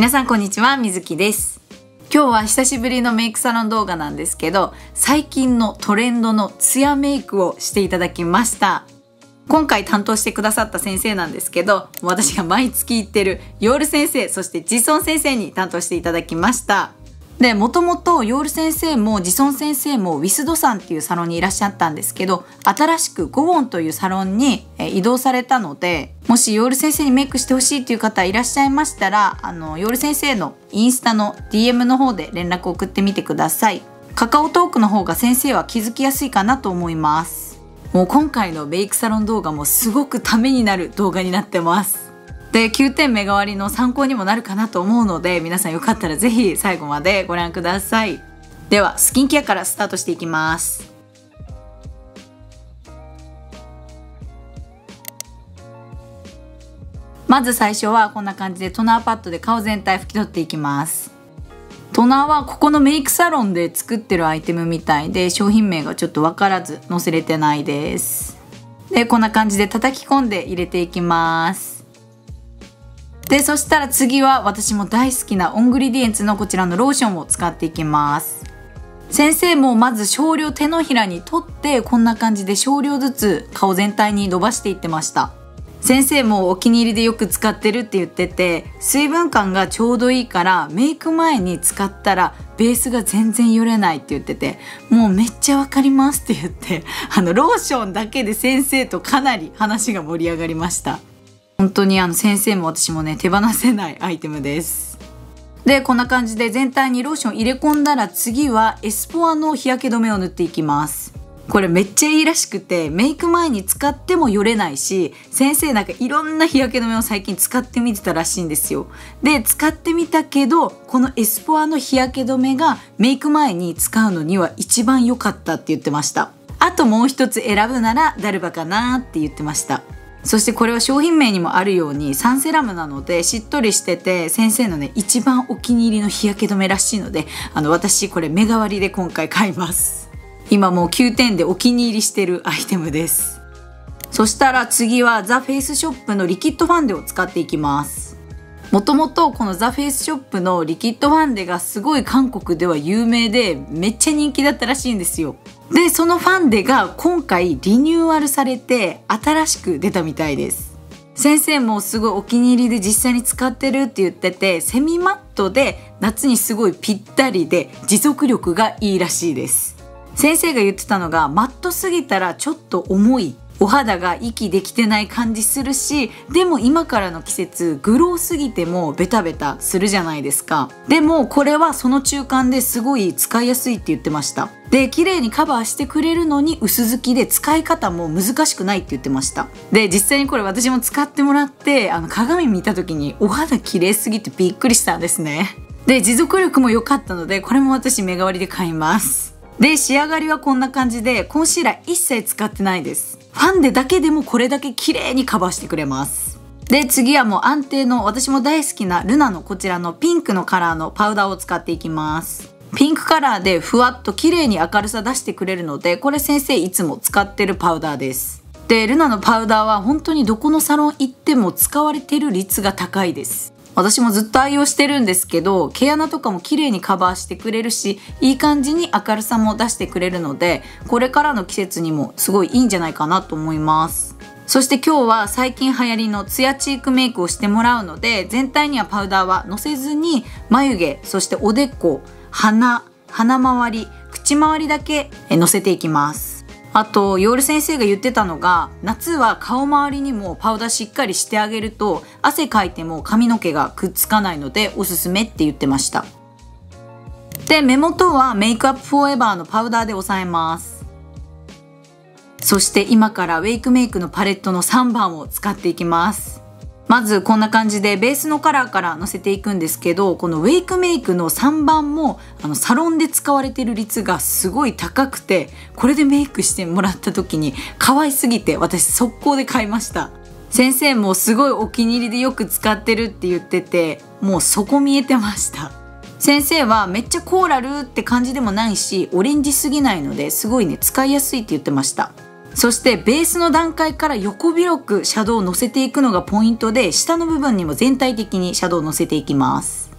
皆さんこんにちは、みずきです。今日は久しぶりのメイクサロン動画なんですけど、最近のトレンドのツヤメイクをしていただきました。今回担当してくださった先生なんですけど、私が毎月行ってるヨール先生、そしてジソン先生に担当していただきました。で、もともとヨール先生もジソン先生もウィスドさんっていうサロンにいらっしゃったんですけど、新しくゴウォンというサロンに移動されたので、もしヨール先生にメイクしてほしいっていう方いらっしゃいましたら、あの、ヨール先生のインスタの DM の方で連絡を送ってみてください。カカオトークの方が先生は気づきやすいかなと思います。もう今回のメイクサロン動画もすごくためになる動画になってます。で、9点目代わりの参考にもなるかなと思うので、皆さんよかったらぜひ最後までご覧ください。では、スキンケアからスタートしていきます。まず最初はこんな感じでトナーパッドで顔全体拭き取っていきます。トナーはここのメイクサロンで作ってるアイテムみたいで商品名がちょっとわからず載せれてないです。で、こんな感じで叩き込んで入れていきます。で、そしたら次は私も大好きなオングリディエンツのこちらのローションを使っていきます。先生もまず少量手のひらに取ってこんな感じで少量ずつ顔全体に伸ばしていってました。先生もお気に入りでよく使ってるって言ってて水分感がちょうどいいからメイク前に使ったらベースが全然よれないって言っててもうめっちゃわかりますって言ってあのローションだけで先生とかなり話が盛り上がりました本当にあの先生も私もね手放せないアイテムです。でこんな感じで全体にローション入れ込んだら次はエスポアの日焼け止めを塗っていきます。これめっちゃいいらしくてメイク前に使ってもよれないし先生なんかいろんな日焼け止めを最近使ってみてたらしいんですよ。で使ってみたけどこのエスポアの日焼け止めがメイク前に使うのには一番良かったって言ってました。あともう一つ選ぶならダルバかなって言ってました。そしてこれは商品名にもあるようにサンセラムなのでしっとりしてて先生のね一番お気に入りの日焼け止めらしいのであの私これ目代わりで今回買います。今もう9点でお気に入りしてるアイテムです。そしたら次はザ・フェイスショップのリキッドファンデを使っていきます。もともとこのザ・フェイスショップのリキッドファンデがすごい韓国では有名でめっちゃ人気だったらしいんですよ。でそのファンデが今回リニューアルされて新しく出たみたいです。先生もすごいお気に入りで実際に使ってるって言っててセミマットで夏にすごいぴったりで持続力がいいらしいです。先生が言ってたのがマットすぎたらちょっと重い。お肌が息できてない感じするしでも今からの季節グローすぎてもベタベタするじゃないですか。でもこれはその中間ですごい使いやすいって言ってました。で綺麗にカバーしてくれるのに薄付きで使い方も難しくないって言ってました。で実際にこれ私も使ってもらってあの鏡見た時にお肌綺麗すぎてびっくりしたんですね。で持続力も良かったのでこれも私目代わりで買います。で仕上がりはこんな感じでコンシーラー一切使ってないです。ファンデだけでもこれだけ綺麗にカバーしてくれます。で次はもう安定の私も大好きなルナのこちらのピンクのカラーのパウダーを使っていきます。ピンクカラーでふわっと綺麗に明るさ出してくれるのでこれ先生いつも使ってるパウダーです。でルナのパウダーは本当にどこのサロン行っても使われてる率が高いです。私もずっと愛用してるんですけど毛穴とかも綺麗にカバーしてくれるしいい感じに明るさも出してくれるのでこれからの季節にもすごいいいんじゃないかなと思います。そして今日は最近流行りのツヤチークメイクをしてもらうので全体にはパウダーはのせずに眉毛そしておでこ鼻鼻周り口周りだけのせていきます。あとヨール先生が言ってたのが夏は顔周りにもパウダーしっかりしてあげると汗かいても髪の毛がくっつかないのでおすすめって言ってました。で目元はメイクアップフォーエバーのパウダーで押さえます。そして今からウェイクメイクのパレットの3番を使っていきます。まずこんな感じでベースのカラーからのせていくんですけどこのウェイクメイクの3番もあのサロンで使われてる率がすごい高くてこれでメイクしてもらった時に可愛すぎて私速攻で買いました。先生もすごいお気に入りでよく使ってるって言っててもう底見えてました。先生はめっちゃコーラルって感じでもないしオレンジすぎないのですごいね使いやすいって言ってました。そしてベースの段階から横広くシャドウをのせていくのがポイントで下の部分にも全体的にシャドウをのせていきます。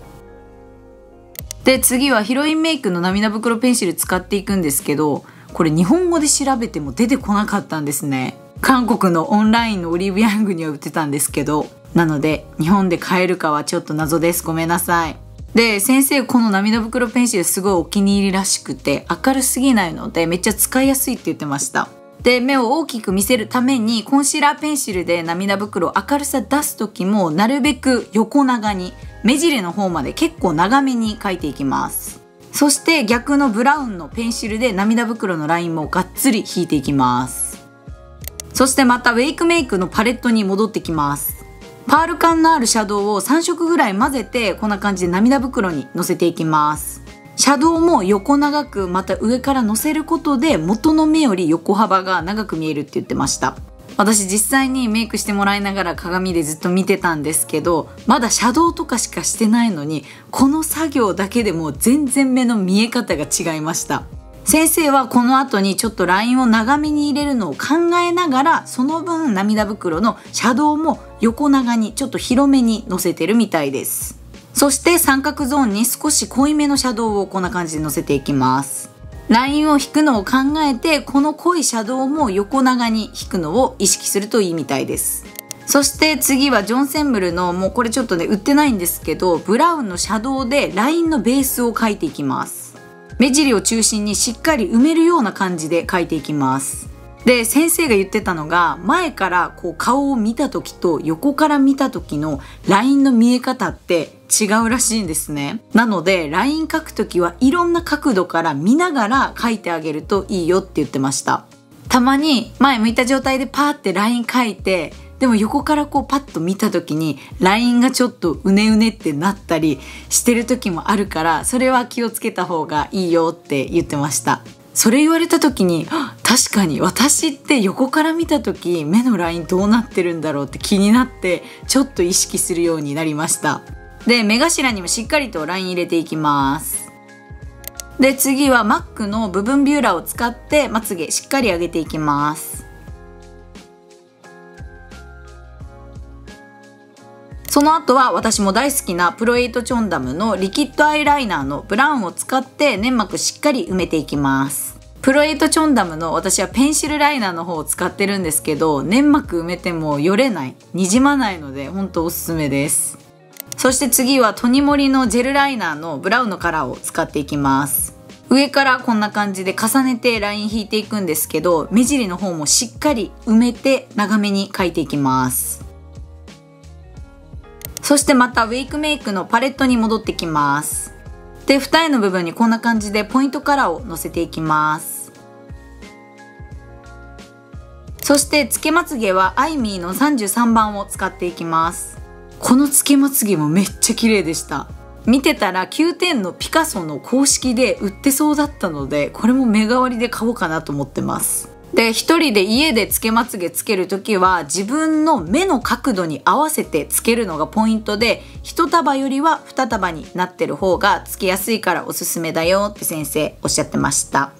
で次はヒロインメイクの涙袋ペンシル使っていくんですけどこれ日本語で調べても出てこなかったんですね。韓国のオンラインのオリーブヤングには売ってたんですけどなので日本で買えるかはちょっと謎です。ごめんなさい。で先生この涙袋ペンシルすごいお気に入りらしくて明るすぎないのでめっちゃ使いやすいって言ってました。で目を大きく見せるためにコンシーラーペンシルで涙袋を明るさ出す時もなるべく横長に目尻の方まで結構長めに描いていきます。そして逆のブラウンのペンシルで涙袋のラインもがっつり引いていきます。そしてまたウェイクメイクのパレットに戻ってきます。パール感のあるシャドウを3色ぐらい混ぜてこんな感じで涙袋にのせていきます。シャドウも横長くまた上からのせることで元の目より横幅が長く見えるって言ってました。私実際にメイクしてもらいながら鏡でずっと見てたんですけどまだシャドウとかしかしてないのにこの作業だけでも全然目の見え方が違いました。先生はこの後にちょっとラインを長めに入れるのを考えながらその分涙袋のシャドウも横長にちょっと広めにのせてるみたいです。そして三角ゾーンに少し濃いめのシャドウをこんな感じでのせていきます。ラインを引くのを考えてこの濃いシャドウも横長に引くのを意識するといいみたいです。そして次はジョン・センブルのもうこれちょっとね売ってないんですけどブラウンのシャドウでラインのベースを描いていきます。目尻を中心にしっかり埋めるような感じで描いていきます。で先生が言ってたのが前からこう顔を見た時と横から見た時のラインの見え方って違うらしいんですね。なのでライン描く時はいろんな角度から見ながら描いてあげるといいよって言ってました。たまに前向いた状態でパーってライン描いてでも横からこうパッと見た時にラインがちょっとうねうねってなったりしてる時もあるからそれは気をつけた方がいいよって言ってました。それ言われた時に確かに私って横から見た時目のラインどうなってるんだろうって気になってちょっと意識するようになりました。で目頭にもしっかりとライン入れていきます。で次は MAC の部分ビューラーを使ってまつげしっかり上げていきます。その後は私も大好きなプロエイトチョンダムのリキッドアイライナーのブラウンを使って粘膜しっかり埋めていきます。プロエイトチョンダムの私はペンシルライナーの方を使ってるんですけど粘膜埋めてもよれない。にじまないのでほんとおすすめです。そして次はトニモリのジェルライナーのブラウンのカラーを使っていきます。上からこんな感じで重ねてライン引いていくんですけど目尻の方もしっかり埋めて長めに描いていきます。そしてまたウェイクメイクのパレットに戻ってきます。で二重の部分にこんな感じでポイントカラーをのせていきます。そしてつけまつげはアイミーの33番を使っていきます。このつけまつげもめっちゃ綺麗でした。見てたら9点のピカソの公式で売ってそうだったのでこれも目代わりで買おうかなと思ってます。で一人で家でつけまつげつける時は自分の目の角度に合わせてつけるのがポイントで一束よりは二束になってる方がつけやすいからおすすめだよって先生おっしゃってました。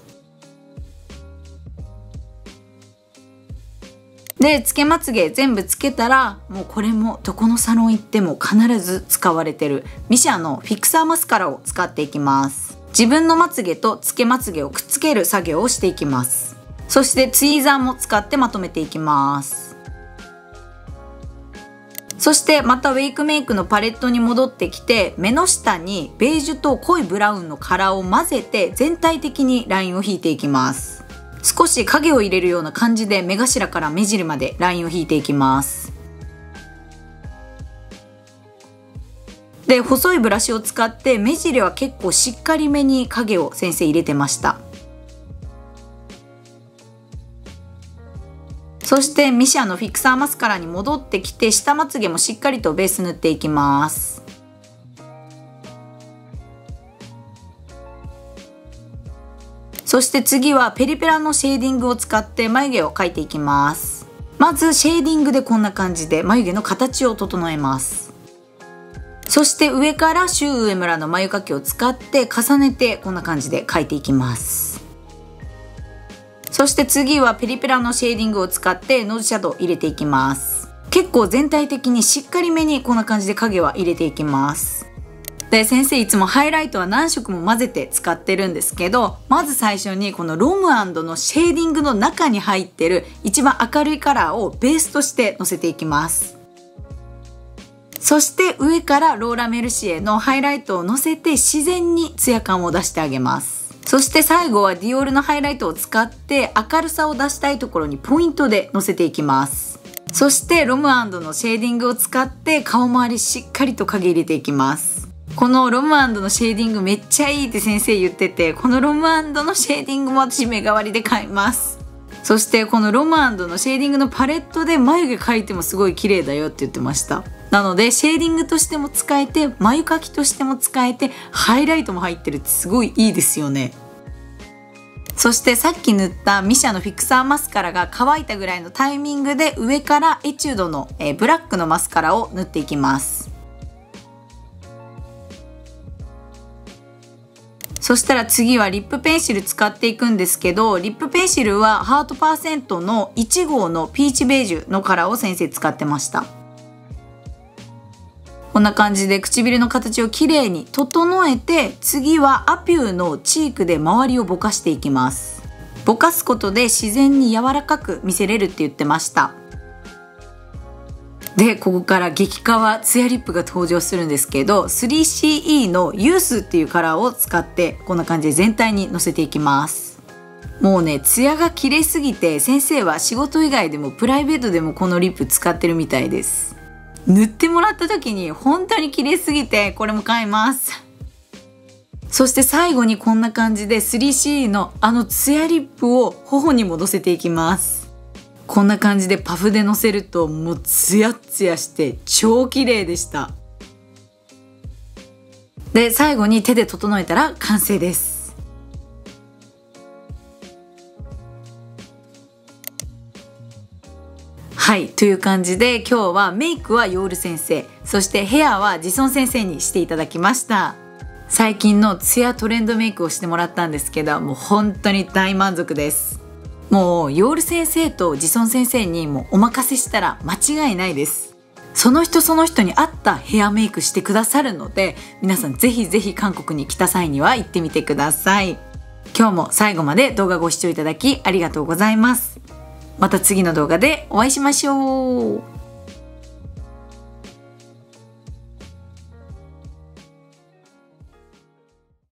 でつけまつげ全部つけたらもうこれもどこのサロン行っても必ず使われてる。ミシャのフィクサーマスカラを使っていきます。自分のまつげとつけまつげをくっつける作業をしていきます。そしてツイーザーも使ってまとめていきます。そしてまたウェイクメイクのパレットに戻ってきて目の下にベージュと濃いブラウンのカラーを混ぜて全体的にラインを引いていきます。少し影を入れるような感じで目頭から目尻までラインを引いていきます。で細いブラシを使って目尻は結構しっかりめに影を先生入れてました。そしてミシャのフィクサーマスカラに戻ってきて下まつげもしっかりとベース塗っていきます。そして次はペリペラのシェーディングを使って眉毛を描いていきます。まずシェーディングでこんな感じで眉毛の形を整えます。そして上からシュウウエムラの眉かきを使って重ねてこんな感じで描いていきます。そして次はペリペラのシェーディングを使ってノーズシャドウ入れていきます。結構全体的にしっかりめにこんな感じで影は入れていきます。で先生いつもハイライトは何色も混ぜて使ってるんですけどまず最初にこのロムのシェーディングの中に入ってる一番明るいカラーをベースとしてのせていきます。そして上からローラ・メルシエのハイライトをのせて自然にツヤ感を出してあげます。そして最後はディオールのハイライトを使って明るさを出したいところにポイントでのせていきます。そしてロムのシェーディングを使って顔周りしっかりと影入れていきます。このロムのシェーディングめっちゃいいって先生言っててこのロムのシェーディングも私メガ割で買います。そしてこのロムのシェーディングのパレットで眉毛描いてもすごい綺麗だよって言ってました。なのでシェーディングとしても使えて眉描きとしても使えてハイライトも入ってるってすごいいいですよねそしてさっき塗ったミシャのフィクサーマスカラが乾いたぐらいのタイミングで上からエチュードの、えブラックのマスカラを塗っていきますそしたら次はリップペンシル使っていくんですけど、リップペンシルはハートパーセントの1号のピーチベージュのカラーを先生使ってました。こんな感じで唇の形をきれいに整えて、次はアピューのチークで周りをぼかしていきます。ぼかすことで自然に柔らかく見せれるって言ってました。でここから激カワツヤリップが登場するんですけど 3CE のユースっていうカラーを使ってこんな感じで全体にのせていきますもうねツヤが綺麗すぎて先生は仕事以外でもプライベートでもこのリップ使ってるみたいです塗ってもらった時に本当に綺麗すぎてこれも買います。そして最後にこんな感じで 3C のあのツヤリップを頬に戻せていきます。こんな感じでパフでのせるともうツヤツヤして超綺麗でした。で最後に手で整えたら完成です。はいという感じで今日はメイクはヨール先生そしてヘアはジソン先生にしていただきました。最近のツヤトレンドメイクをしてもらったんですけどもう本当に大満足です。もうヨール先生とジソン先生にもお任せしたら間違いないです。その人その人に合ったヘアメイクしてくださるので皆さんぜひぜひ韓国に来た際には行ってみてください。今日も最後まで動画ご視聴いただきありがとうございます。また次の動画でお会いしましょう。